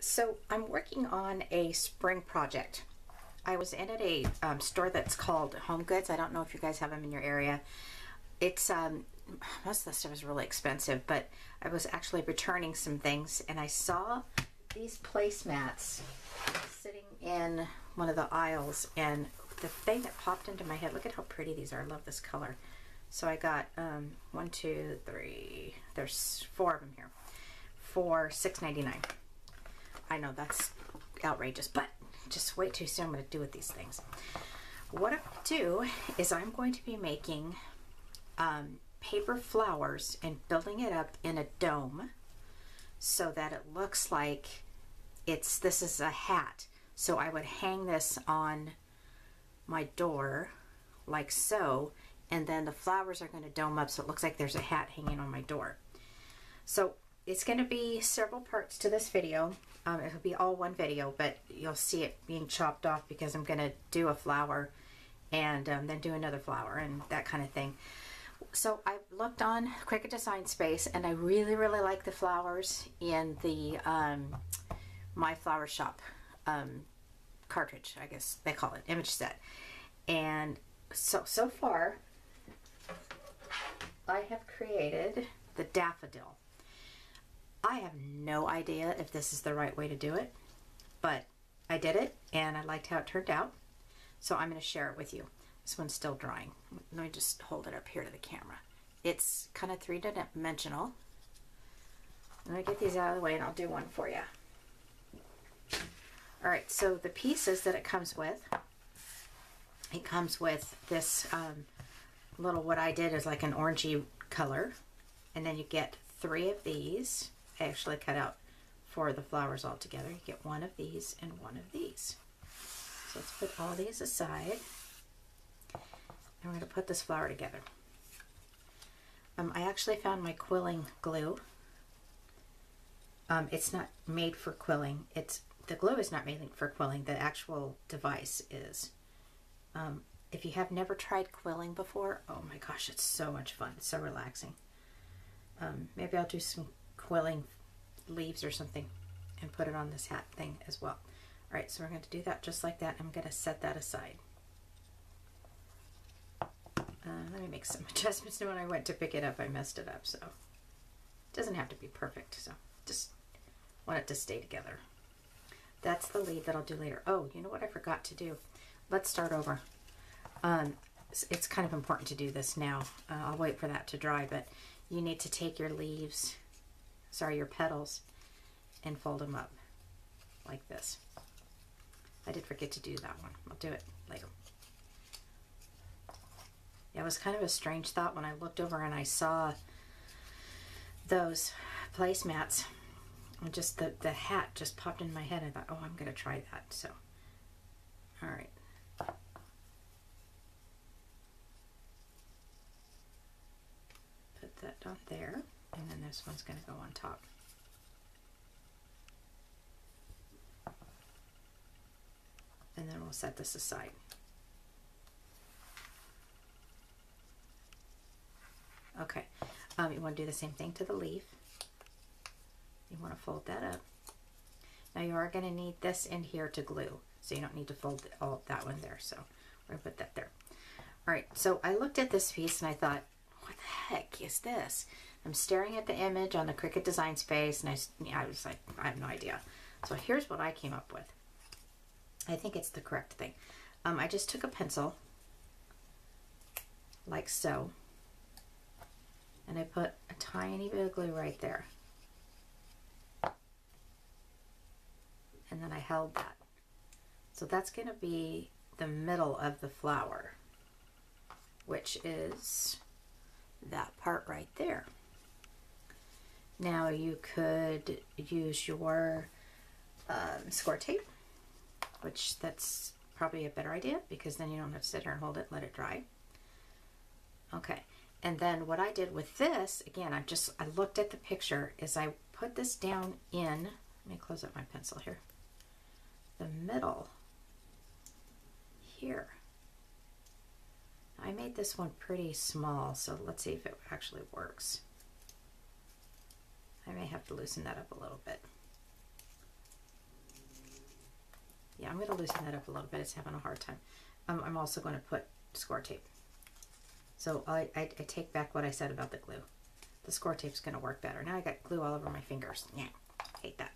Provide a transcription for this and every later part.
So I'm working on a spring project. I was in at a um, store that's called Home Goods. I don't know if you guys have them in your area. It's um, most of the stuff is really expensive, but I was actually returning some things and I saw these placemats sitting in one of the aisles and the thing that popped into my head, look at how pretty these are. I love this color. So I got um, one, two, three, there's four of them here for $6.99. I know that's outrageous, but just wait till you see what I'm going to do with these things. What I'm going to do is I'm going to be making um, paper flowers and building it up in a dome so that it looks like it's this is a hat. So I would hang this on my door like so and then the flowers are going to dome up so it looks like there's a hat hanging on my door. So it's going to be several parts to this video. Um, it'll be all one video, but you'll see it being chopped off because I'm going to do a flower and um, then do another flower and that kind of thing. So I looked on Cricut Design Space and I really, really like the flowers in the um, My Flower Shop um, cartridge, I guess they call it, image set. And so, so far, I have created the daffodil. I have no idea if this is the right way to do it, but I did it and I liked how it turned out. So I'm going to share it with you. This one's still drying. Let me just hold it up here to the camera. It's kind of three-dimensional. Let me get these out of the way and I'll do one for you. Alright, so the pieces that it comes with, it comes with this um, little, what I did is like an orangey color. And then you get three of these. Actually cut out for the flowers all together. You get one of these and one of these. So let's put all these aside. And we're going to put this flower together. Um, I actually found my quilling glue. Um, it's not made for quilling. It's The glue is not made for quilling. The actual device is. Um, if you have never tried quilling before, oh my gosh, it's so much fun. It's so relaxing. Um, maybe I'll do some quilling leaves or something and put it on this hat thing as well. All right, so we're going to do that just like that. I'm going to set that aside. Uh, let me make some adjustments. When I went to pick it up, I messed it up, so it doesn't have to be perfect. So just want it to stay together. That's the lead that I'll do later. Oh, you know what I forgot to do? Let's start over. Um, it's kind of important to do this now. Uh, I'll wait for that to dry, but you need to take your leaves sorry, your petals and fold them up like this. I did forget to do that one. I'll do it later. It was kind of a strange thought when I looked over and I saw those placemats. And just the, the hat just popped in my head. I thought, oh, I'm going to try that. So, all right. Put that down there and then this one's going to go on top. And then we'll set this aside. Okay, um, you want to do the same thing to the leaf. You want to fold that up. Now you are going to need this in here to glue, so you don't need to fold all that one there. So we're going to put that there. All right, so I looked at this piece and I thought, what the heck is this? I'm staring at the image on the Cricut Design Space, and I, I was like, I have no idea. So here's what I came up with. I think it's the correct thing. Um, I just took a pencil, like so, and I put a tiny bit of glue right there. And then I held that. So that's going to be the middle of the flower, which is that part right there. Now you could use your um, score tape, which that's probably a better idea because then you don't have to sit here and hold it, let it dry. Okay, and then what I did with this, again, I just, I looked at the picture, is I put this down in, let me close up my pencil here, the middle here. I made this one pretty small, so let's see if it actually works. I may have to loosen that up a little bit. Yeah, I'm going to loosen that up a little bit. It's having a hard time. Um, I'm also going to put score tape. So I, I, I take back what I said about the glue. The score tape's going to work better. Now I got glue all over my fingers. Yeah, hate that.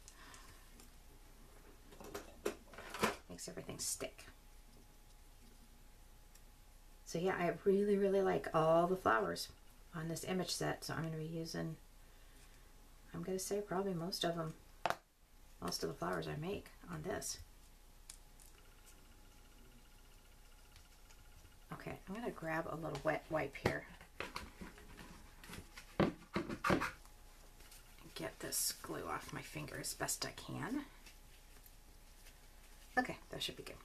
Makes everything stick. So yeah, I really, really like all the flowers on this image set. So I'm going to be using, I'm going to say probably most of them, most of the flowers I make on this. Okay, I'm going to grab a little wet wipe here. Get this glue off my finger as best I can. Okay, that should be good.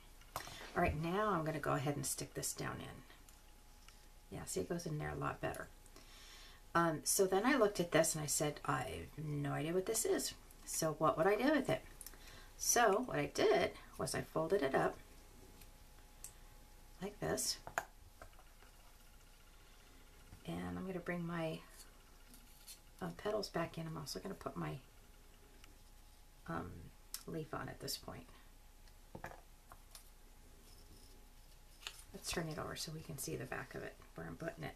All right, now I'm going to go ahead and stick this down in. Yeah, see it goes in there a lot better. Um, so then I looked at this and I said, I have no idea what this is. So what would I do with it? So what I did was I folded it up like this. And I'm going to bring my uh, petals back in. I'm also going to put my um, leaf on at this point. Let's turn it over so we can see the back of it where I'm putting it.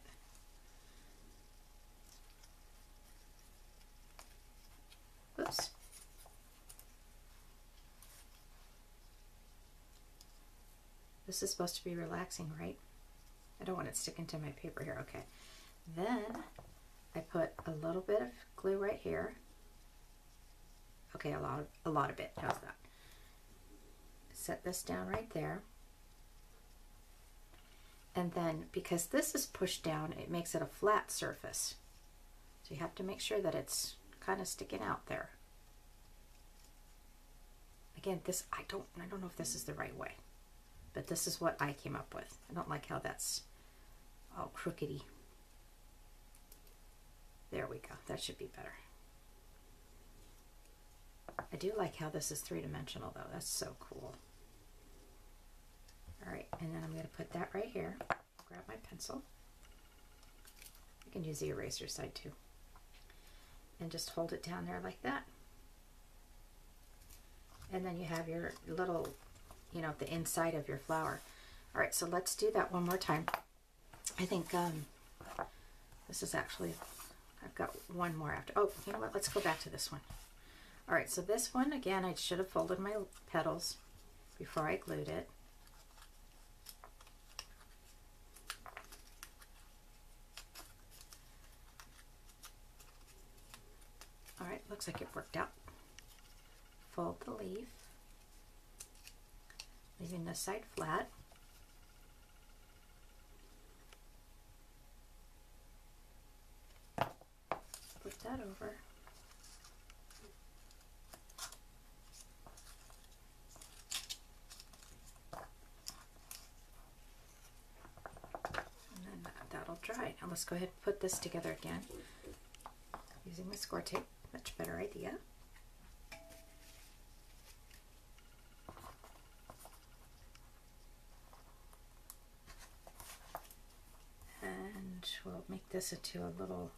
Oops. This is supposed to be relaxing, right? I don't want it sticking to my paper here. Okay. Then I put a little bit of glue right here. Okay, a lot of a lot of it. How's that? Set this down right there. And then because this is pushed down, it makes it a flat surface. So you have to make sure that it's kind of sticking out there. Again, this I don't I don't know if this is the right way. But this is what I came up with. I don't like how that's all crookedy. There we go. That should be better. I do like how this is three-dimensional though. That's so cool. All right, and then I'm going to put that right here. Grab my pencil. I can use the eraser side too. And just hold it down there like that. And then you have your little, you know, the inside of your flower. All right, so let's do that one more time. I think um, this is actually, I've got one more after. Oh, you know what? Let's go back to this one. All right, so this one, again, I should have folded my petals before I glued it. All right, looks like it worked out. Fold the leaf, leaving this side flat. Flip that over. And then that'll dry. Now let's go ahead and put this together again using my score tape. Much better idea. And we'll make this into a little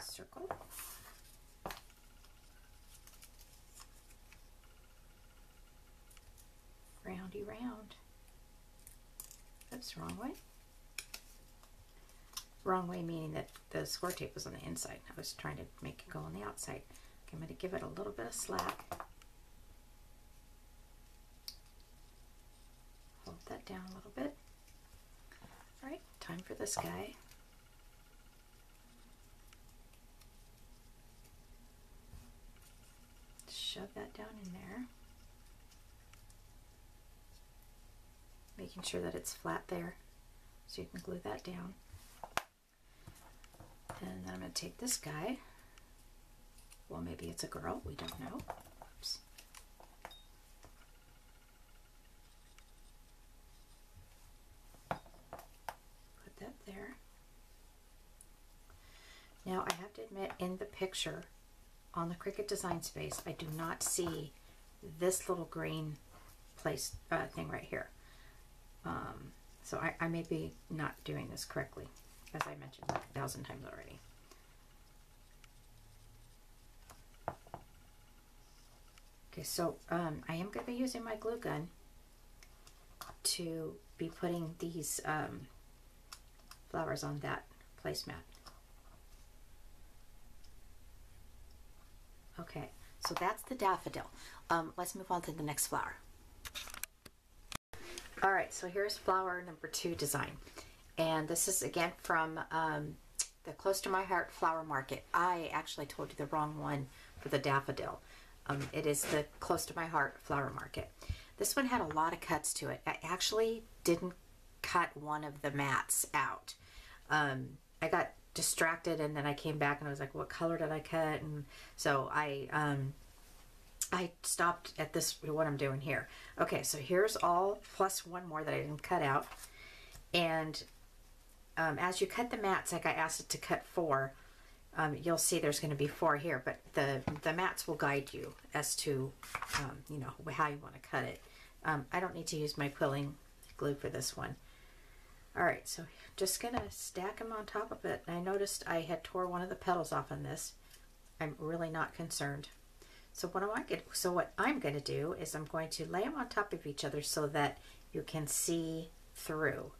circle. Roundy round. Oops, wrong way. Wrong way meaning that the score tape was on the inside. I was trying to make it go on the outside. Okay, I'm going to give it a little bit of slack. Hold that down a little bit. Alright, time for this guy. Shove that down in there. Making sure that it's flat there so you can glue that down. And then I'm going to take this guy. Well, maybe it's a girl. We don't know. Oops. Put that there. Now, I have to admit, in the picture on the Cricut Design Space, I do not see this little green place uh, thing right here. Um, so I, I may be not doing this correctly as I mentioned like a thousand times already. Okay, so um, I am going to be using my glue gun to be putting these um, flowers on that placemat. Okay, so that's the daffodil. Um, let's move on to the next flower. All right, so here's flower number two design. And this is again from um, the Close to My Heart Flower Market. I actually told you the wrong one for the daffodil. Um, it is the Close to My Heart Flower Market. This one had a lot of cuts to it. I actually didn't cut one of the mats out. Um, I got distracted and then I came back and I was like, what color did I cut? And so I um, I stopped at this, what I'm doing here. Okay, so here's all plus one more that I didn't cut out. And um, as you cut the mats, like I asked it to cut four, um, you'll see there's going to be four here, but the, the mats will guide you as to, um, you know, how you want to cut it. Um, I don't need to use my quilling glue for this one. All right, so just to stack them on top of it. And I noticed I had tore one of the petals off on this. I'm really not concerned. So what am I going so what I'm going to do is I'm going to lay them on top of each other so that you can see through.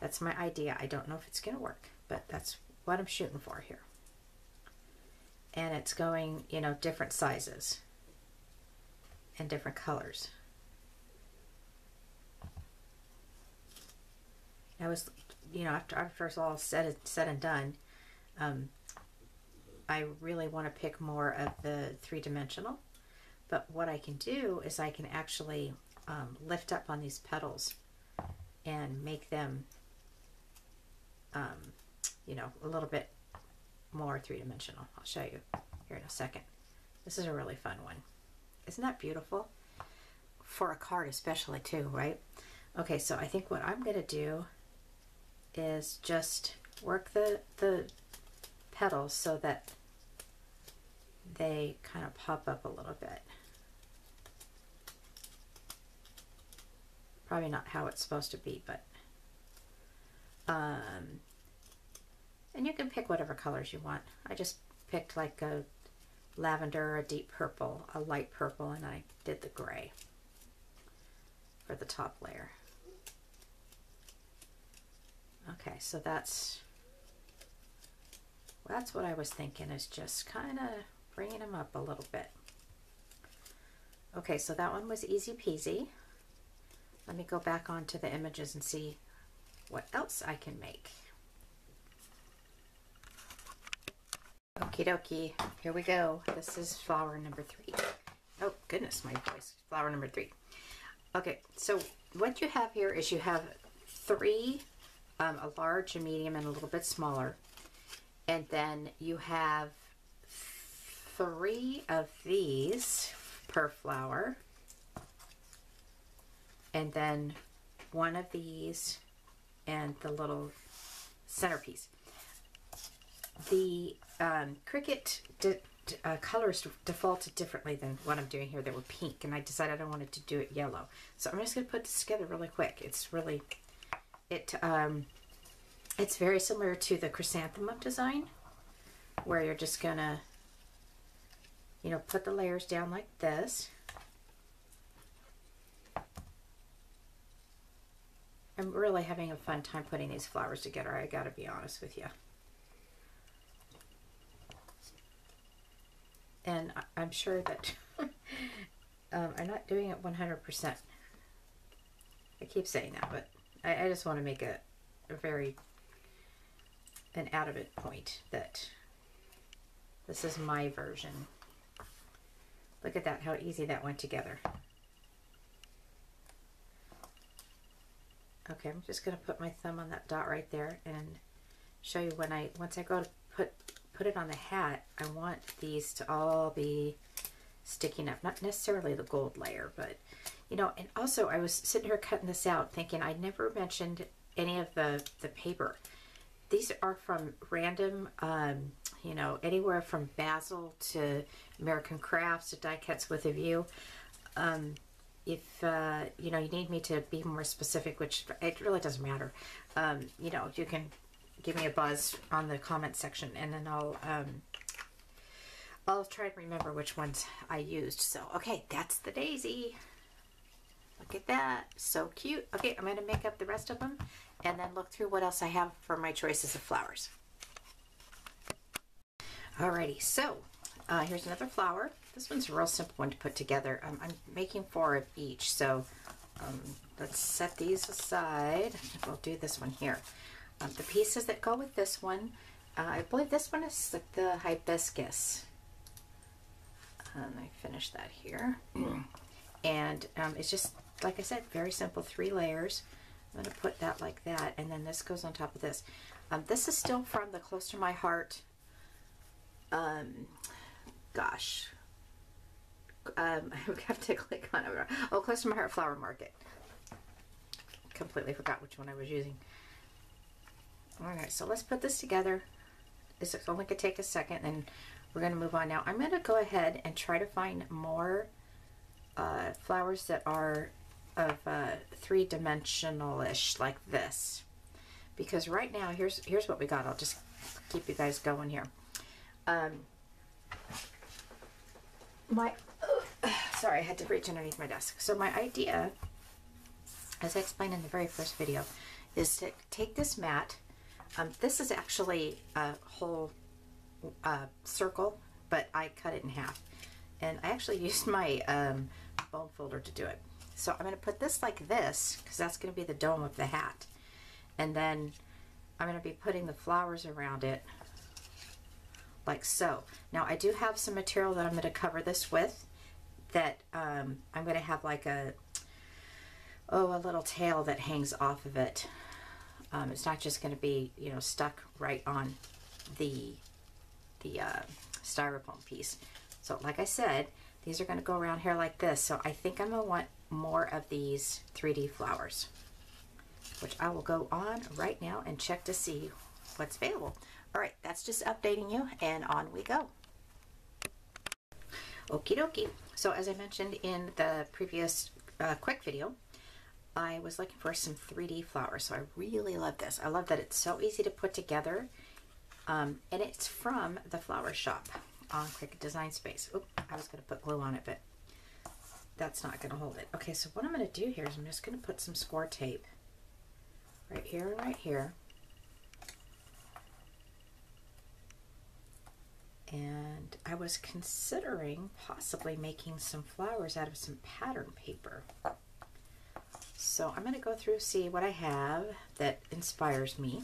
That's my idea. I don't know if it's going to work, but that's what I'm shooting for here. And it's going, you know, different sizes and different colors. I was, you know, after after it's all said said and done, um, I really want to pick more of the three dimensional. But what I can do is I can actually um, lift up on these petals and make them, um, you know, a little bit more three dimensional. I'll show you here in a second. This is a really fun one. Isn't that beautiful? For a card especially too, right? Okay, so I think what I'm going to do is just work the, the petals so that they kind of pop up a little bit. Probably not how it's supposed to be, but um, and you can pick whatever colors you want. I just picked like a lavender, a deep purple, a light purple, and I did the gray for the top layer. Okay, so that's that's what I was thinking is just kind of bringing them up a little bit. Okay, so that one was easy peasy. Let me go back onto the images and see what else I can make. Okie dokie, here we go. This is flower number three. Oh goodness, my voice. Flower number three. Okay, so what you have here is you have three, um, a large, a medium, and a little bit smaller. And then you have three of these per flower. And then one of these and the little centerpiece. The um, Cricut uh, colors defaulted differently than what I'm doing here. They were pink, and I decided I wanted to do it yellow. So I'm just going to put this together really quick. It's really, it um, it's very similar to the chrysanthemum design, where you're just to you know, put the layers down like this. I'm really having a fun time putting these flowers together, I gotta be honest with you. And I'm sure that um, I'm not doing it 100%. I keep saying that, but I, I just want to make a, a very, an out of it point that this is my version. Look at that, how easy that went together. Okay, I'm just to put my thumb on that dot right there and show you when I, once I go to put, put it on the hat, I want these to all be sticking up. Not necessarily the gold layer, but, you know, and also I was sitting here cutting this out thinking I never mentioned any of the, the paper. These are from random, um, you know, anywhere from Bazzill to American Crafts to Die Cuts with a View. Um, if uh, you know you need me to be more specific, which it really doesn't matter, um, you know, you can give me a buzz on the comment section, and then I'll um, I'll try to remember which ones I used. So, okay, that's the daisy. Look at that. So cute. Okay, I'm going to make up the rest of them and then look through what else I have for my choices of flowers. Alrighty, so uh, here's another flower. This one's a real simple one to put together. Um, I'm making four of each, so um, let's set these aside. We'll do this one here. Um, the pieces that go with this one, uh, I believe this one is the hibiscus. And I finished that here. and um, it's just, like I said, very simple, three layers. I'm going to put that like that, and then this goes on top of this. Um, this is still from the Close to My Heart, um, gosh, um, I have to click on it. Oh, Close to My Heart Flower Market. Completely forgot which one I was using. Alright, so let's put this together. This only could take a second, and we're going to move on now. I'm going to go ahead and try to find more uh, flowers that are of uh, three-dimensional-ish like this. Because right now, here's here's what we got. I'll just keep you guys going here. Um, my, sorry, I had to reach underneath my desk. So my idea, as I explained in the very first video, is to take this mat. Um, this is actually a whole uh, circle, but I cut it in half. And I actually used my um, bone folder to do it. So I'm going to put this like this, because that's going to be the dome of the hat. And then I'm going to be putting the flowers around it like so. Now I do have some material that I'm going to cover this with that um, I'm going to have like a, oh, a little tail that hangs off of it. Um, it's not just going to be, you know, stuck right on the, the uh, styrofoam piece. So like I said, these are going to go around here like this. So I think I'm going to want more of these 3D flowers, which I will go on right now and check to see what's available. All right, that's just updating you and on we go. Okie dokie. So as I mentioned in the previous uh, quick video, I was looking for some 3D flowers. So I really love this. I love that it's so easy to put together. Um, and it's from the flower shop on Cricut Design Space. Oop, I was going to put glue on it, but that's not going to hold it. Okay, so what I'm going to do here is I'm just going to put some score tape right here and right here. And I was considering possibly making some flowers out of some pattern paper. So I'm going to go through see what I have that inspires me.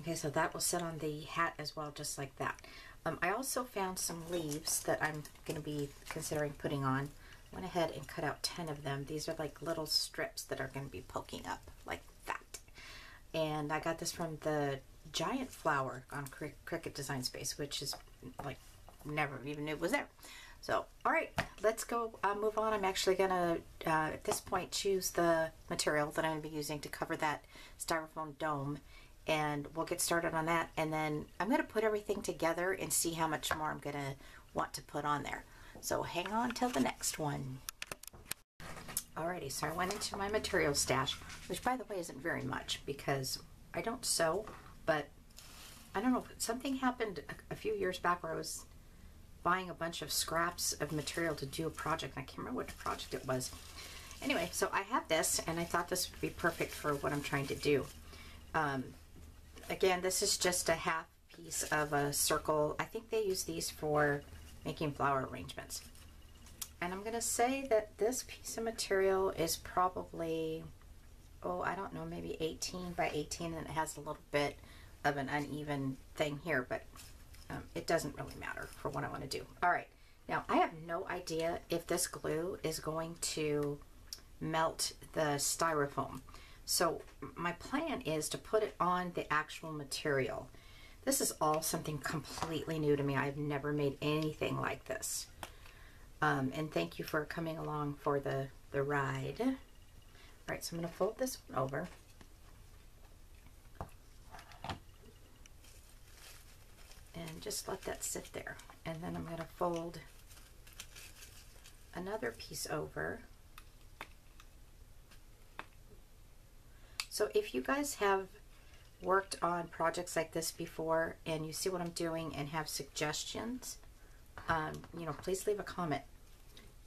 Okay, so that will sit on the hat as well, just like that. Um, I also found some leaves that I'm going to be considering putting on. I went ahead and cut out 10 of them. These are like little strips that are going to be poking up like that. And I got this from the Giant Flower on Cri Cricut Design Space, which is like never even knew it was there. So, all right, let's go uh, move on. I'm actually going to, uh, at this point, choose the material that I'm going to be using to cover that styrofoam dome and we'll get started on that and then I'm going to put everything together and see how much more I'm going to want to put on there. So hang on till the next one. Alrighty, so I went into my material stash, which by the way isn't very much because I don't sew, but I don't know, something happened a, a few years back where I was buying a bunch of scraps of material to do a project. I can't remember what project it was. Anyway, so I have this and I thought this would be perfect for what I'm trying to do. Um, again, this is just a half piece of a circle. I think they use these for making flower arrangements. And I'm going to say that this piece of material is probably, oh, I don't know, maybe 18 by 18, and it has a little bit of an uneven thing here, but um, it doesn't really matter for what I want to do. All right, now I have no idea if this glue is going to melt the styrofoam. So my plan is to put it on the actual material. This is all something completely new to me. I've never made anything like this. Um, and thank you for coming along for the, the ride. All right, so I'm going to fold this one over. And just let that sit there. And then I'm going to fold another piece over. So if you guys have worked on projects like this before and you see what I'm doing and have suggestions, um, you know, please leave a comment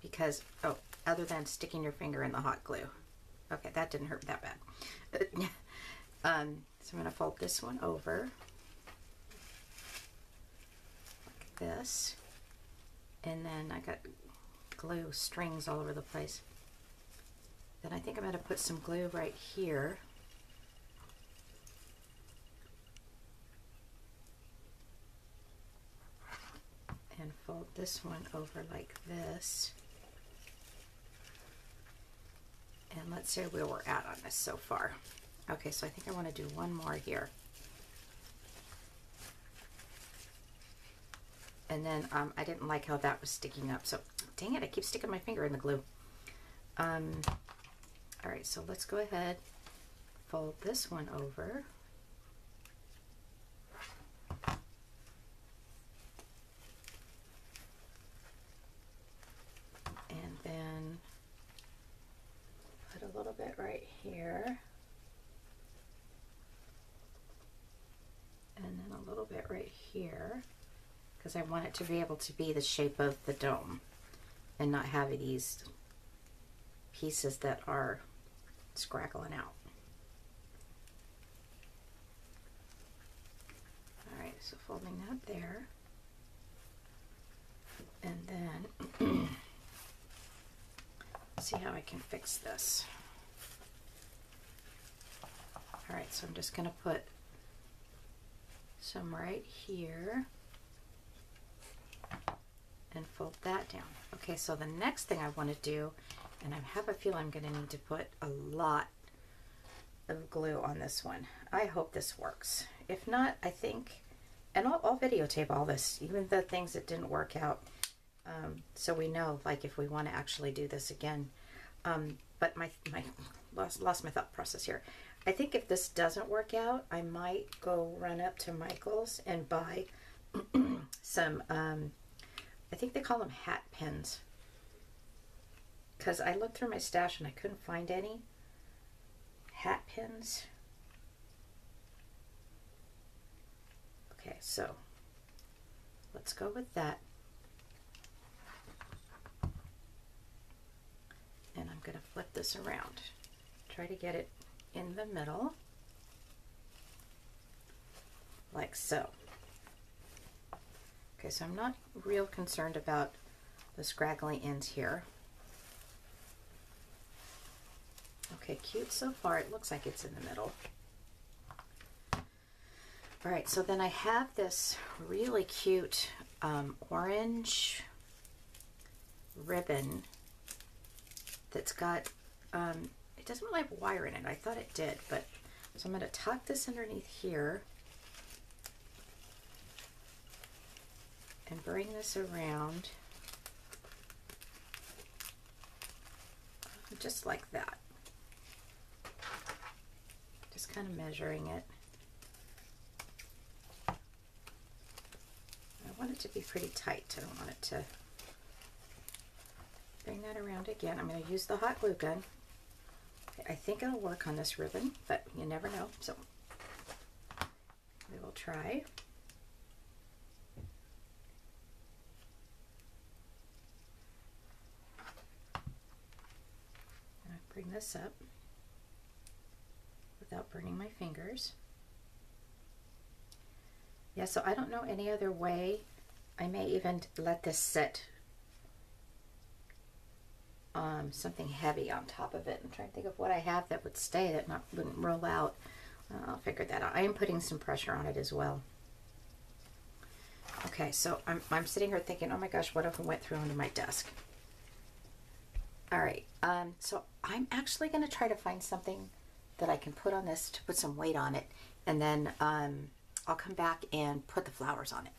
because, oh, other than sticking your finger in the hot glue. Okay, that didn't hurt that bad. um, so I'm going to fold this one over like this. And then I got glue strings all over the place. Then I think I'm going to put some glue right here. And fold this one over like this. And let's see where we're at on this so far. Okay, so I think I want to do one more here. And then um, I didn't like how that was sticking up. So dang it, I keep sticking my finger in the glue. Um, all right, so let's go ahead, fold this one over. And then put a little bit right here. And then a little bit right here because I want it to be able to be the shape of the dome and not have these pieces that are scraggling out. All right, so folding that there. And then see how I can fix this. All right, so I'm just gonna put some right here and fold that down. Okay, so the next thing I want to do, and I have a feeling I'm going to need to put a lot of glue on this one. I hope this works. If not, I think, and I'll, I'll videotape all this, even the things that didn't work out, um, so we know, like, if we want to actually do this again. Um, but my, my lost, lost my thought process here. I think if this doesn't work out, I might go run up to Michael's and buy some um, I think they call them hat pins. Because I looked through my stash and I couldn't find any hat pins. Okay, so let's go with that. And I'm going to flip this around. Try to get it in the middle. Like so. Okay, so I'm not real concerned about the scraggly ends here. Okay, cute so far. It looks like it's in the middle. All right, so then I have this really cute um, orange ribbon that's got, um, it doesn't really have wire in it. I thought it did, but so I'm going to tuck this underneath here. And bring this around just like that. Just kind of measuring it. I want it to be pretty tight. I don't want it to bring that around again. I'm going to use the hot glue gun. I think it'll work on this ribbon, but you never know. So we will try. bring this up without burning my fingers. Yeah, so I don't know any other way. I may even let this sit um, something heavy on top of it. I'm trying to think of what I have that would stay, that not wouldn't roll out. Uh, I'll figure that out. I am putting some pressure on it as well. Okay, so I'm, I'm sitting here thinking, oh my gosh, what if it went through under my desk? All right, um, so I'm actually going to try to find something that I can put on this to put some weight on it, and then um, I'll come back and put the flowers on it.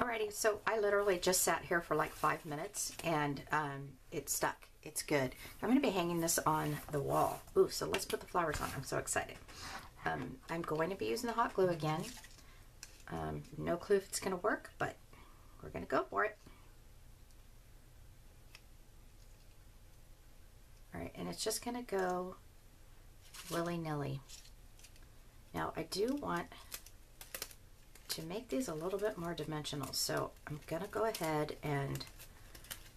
Alrighty, so I literally just sat here for like five minutes and um, it stuck. It's good. I'm going to be hanging this on the wall. Ooh, so let's put the flowers on. I'm so excited. Um, I'm going to be using the hot glue again. Um, no clue if it's going to work, but we're going to go for it. All right, and it's just gonna go willy-nilly. Now I do want to make these a little bit more dimensional, so I'm going to go ahead and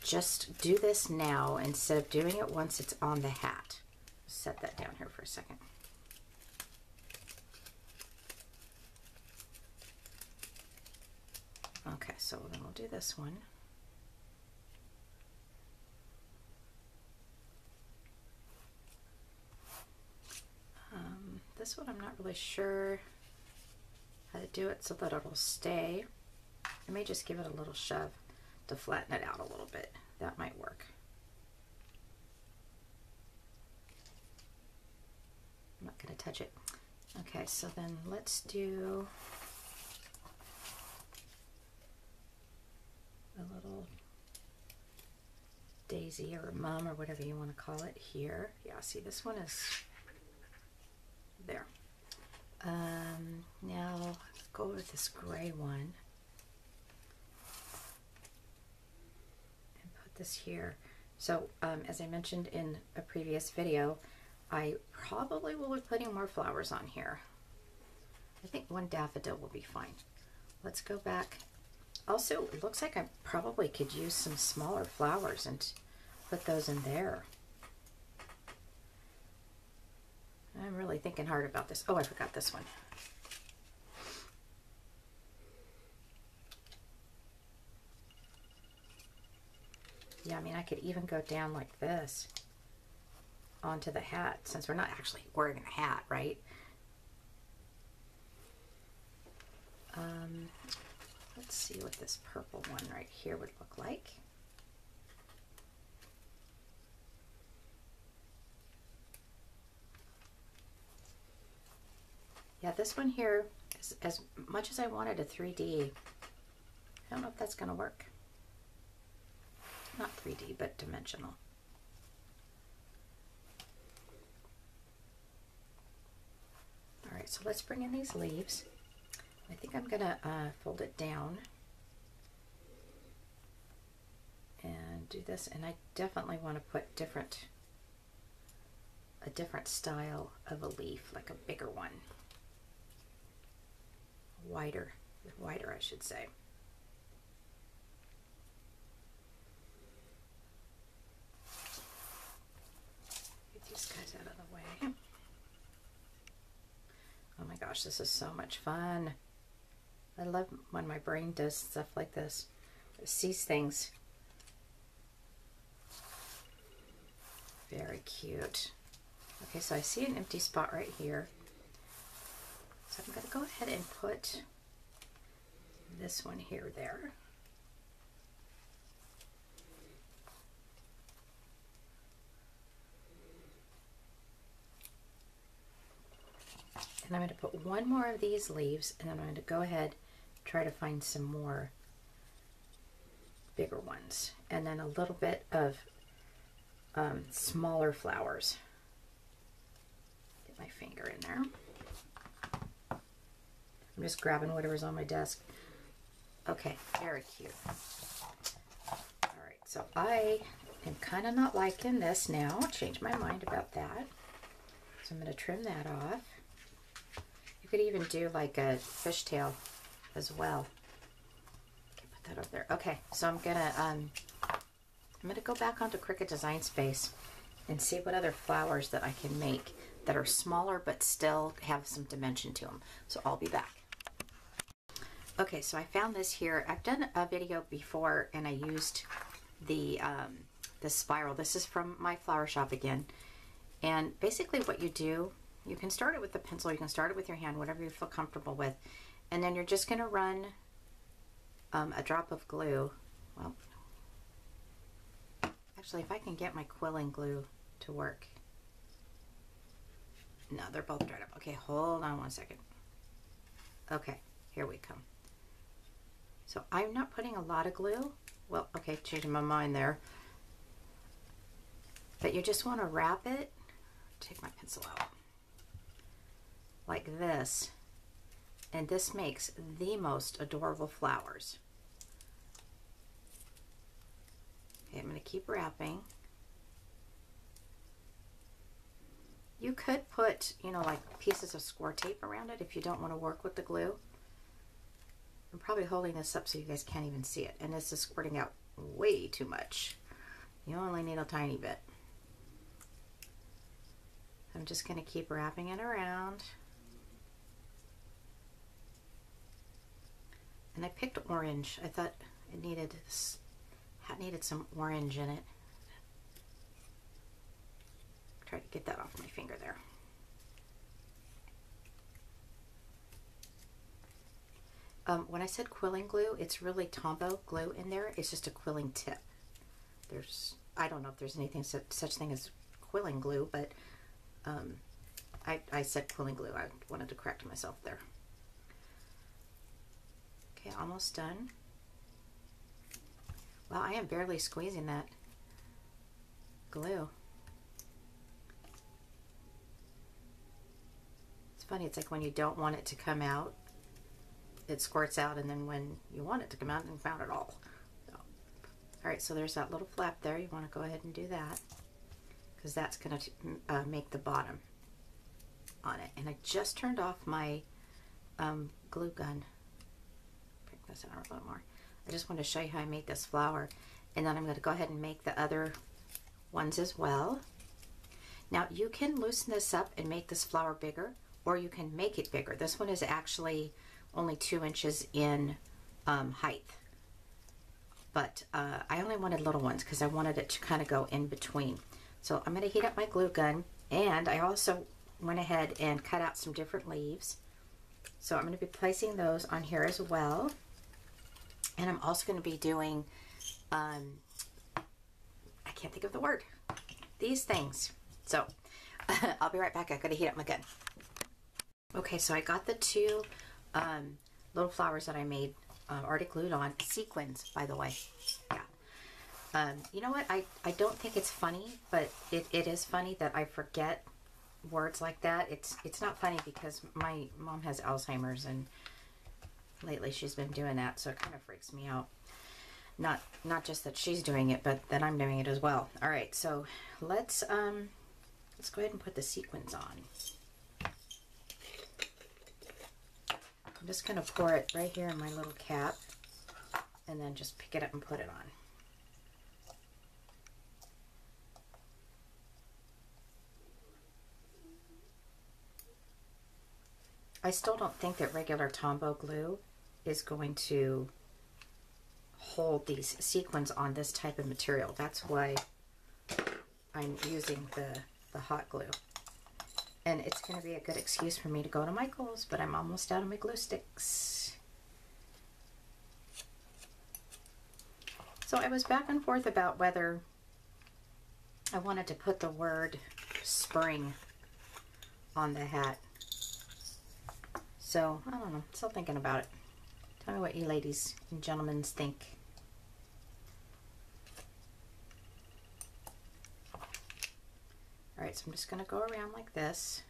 just do this now instead of doing it once it's on the hat. Set that down here for a second. Okay, so then we'll do this one. Um, this one I'm not really sure how to do it so that it'll stay. I may just give it a little shove to flatten it out a little bit. That might work. I'm not going to touch it. Okay, so then let's do a little daisy or mum or whatever you want to call it here. Yeah, see this one is there. Um, now go with this gray one and put this here. So um, as I mentioned in a previous video, I probably will be putting more flowers on here. I think one daffodil will be fine. Let's go back. Also, it looks like I probably could use some smaller flowers and put those in there. I'm really thinking hard about this. Oh, I forgot this one. Yeah, I mean, I could even go down like this onto the hat since we're not actually wearing a hat, right? Um, let's see what this purple one right here would look like. Yeah, this one here, is, as much as I wanted a 3D, I don't know if that's going to work. Not 3D, but dimensional. All right, so let's bring in these leaves. I think I'm going to uh, fold it down and do this. And I definitely want to put different, a different style of a leaf, like a bigger one wider, wider I should say. Get these guys out of the way. Oh my gosh, this is so much fun. I love when my brain does stuff like this. It sees things. Very cute. Okay, so I see an empty spot right here. So I'm going to go ahead and put this one here there. And I'm going to put one more of these leaves and then I'm going to go ahead try to find some more bigger ones and then a little bit of um, smaller flowers. Get my finger in there. I'm just grabbing whatever's on my desk. Okay, very cute. All right, so I am kind of not liking this now. Change my mind about that. So I'm going to trim that off. You could even do like a fishtail as well. Okay, put that over there. Okay, so I'm going to um, I'm going to go back onto Cricut Design Space and see what other flowers that I can make that are smaller but still have some dimension to them. So I'll be back. Okay, so I found this here. I've done a video before and I used the, um, the spiral. This is from my flower shop again. And basically what you do, you can start it with the pencil, you can start it with your hand, whatever you feel comfortable with. And then you're just going to run um, a drop of glue. Well, actually, if I can get my quilling glue to work. No, they're both dried up. Okay, hold on one second. Okay, here we come. So I'm not putting a lot of glue. Well, okay, changing my mind there. But you just want to wrap it. Take my pencil out. Like this. And this makes the most adorable flowers. Okay, I'm going to keep wrapping. You could put, you know, like pieces of score tape around it if you don't want to work with the glue. I'm probably holding this up so you guys can't even see it. And this is squirting out way too much. You only need a tiny bit. I'm just going to keep wrapping it around. And I picked orange. I thought it needed needed some orange in it. Try to get that off my finger there. Um, when I said quilling glue, it's really Tombow glue in there. It's just a quilling tip. There's, I don't know if there's anything such, such thing as quilling glue, but um, I, I said quilling glue. I wanted to correct myself there. Okay, almost done. Well, I am barely squeezing that glue. It's funny, it's like when you don't want it to come out, it squirts out, and then when you want it to come out, and found it all. So, all right, so there's that little flap there. You want to go ahead and do that because that's going to uh, make the bottom on it. And I just turned off my um, glue gun. Bring this out a little more. I just want to show you how I made this flower. And then I'm going to go ahead and make the other ones as well. Now you can loosen this up and make this flower bigger or you can make it bigger. This one is actually only two inches in um, height. But uh, I only wanted little ones because I wanted it to kind of go in between. So I'm going to heat up my glue gun and I also went ahead and cut out some different leaves. So I'm going to be placing those on here as well. And I'm also going to be doing, um, I can't think of the word, these things. So I'll be right back. I've gotta heat up my gun. Okay, so I got the two um, little flowers that I made uh, already glued on. Sequins, by the way. Yeah. Um, you know what? I, I don't think it's funny, but it, it is funny that I forget words like that. It's it's not funny because my mom has Alzheimer's and lately she's been doing that, so it kind of freaks me out. Not not just that she's doing it, but that I'm doing it as well. All right, so let's um let's go ahead and put the sequins on. I'm just gonna pour it right here in my little cap and then just pick it up and put it on. I still don't think that regular Tombow glue is going to hold these sequins on this type of material. That's why I'm using the, the hot glue. And it's going to be a good excuse for me to go to Michael's, but I'm almost out of my glue sticks. So I was back and forth about whether I wanted to put the word spring on the hat. So, I don't know. Still thinking about it. Tell me what you ladies and gentlemen think. Alright, so I'm just going to go around like this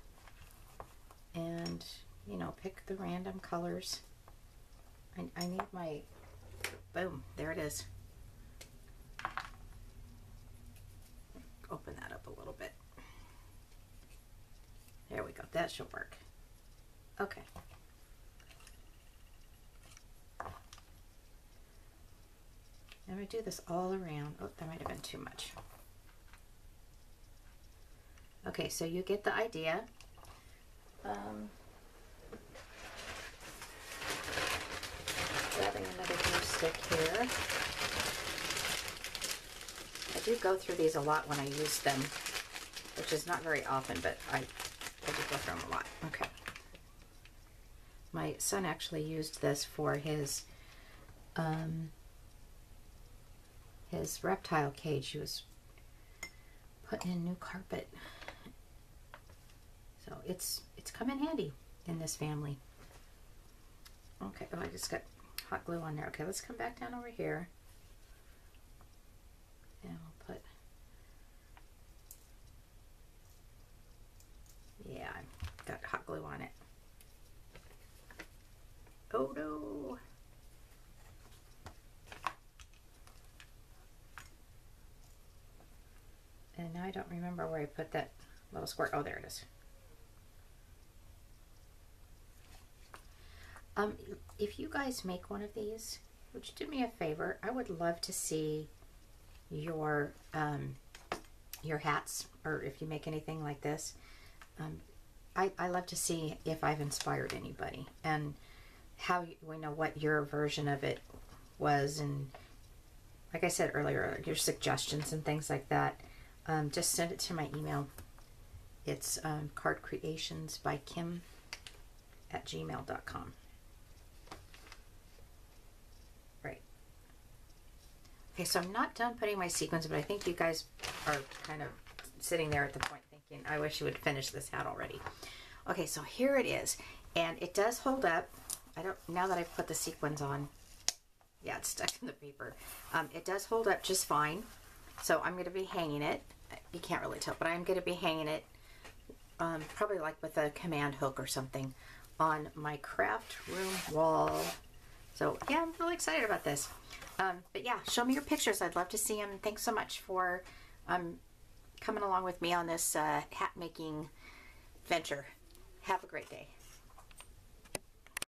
and, you know, pick the random colors. I, I need my, boom, there it is. Open that up a little bit. There we go, that should work. Okay. I'm going to do this all around. Oh, that might have been too much. Okay, so you get the idea. Um, grabbing another glue stick here. I do go through these a lot when I use them, which is not very often, but I, I do go through them a lot. Okay. My son actually used this for his um, his reptile cage. He was putting in new carpet. It's it's come in handy in this family. Okay, oh I just got hot glue on there. Okay, let's come back down over here. And we'll put Yeah, I've got hot glue on it. Oh no. And now I don't remember where I put that little squirt. Oh, there it is. Um, if you guys make one of these, would you do me a favor? I would love to see your um, your hats, or if you make anything like this. Um, I, I love to see if I've inspired anybody and how you, we know what your version of it was, and like I said earlier, your suggestions and things like that. Um, just send it to my email. It's um, card creations by Kim at gmail.com. Right. Okay, so I'm not done putting my sequins, but I think you guys are kind of sitting there at the point thinking, I wish you would finish this hat already. Okay, so here it is. And it does hold up. I don't, now that I've put the sequins on, yeah, it's stuck in the paper. Um, it does hold up just fine. So I'm going to be hanging it. You can't really tell, but I'm going to be hanging it um, probably like with a command hook or something on my craft room wall. So yeah, I'm really excited about this. Um, but yeah, show me your pictures. I'd love to see them. Thanks so much for um, coming along with me on this uh, hat making venture. Have a great day.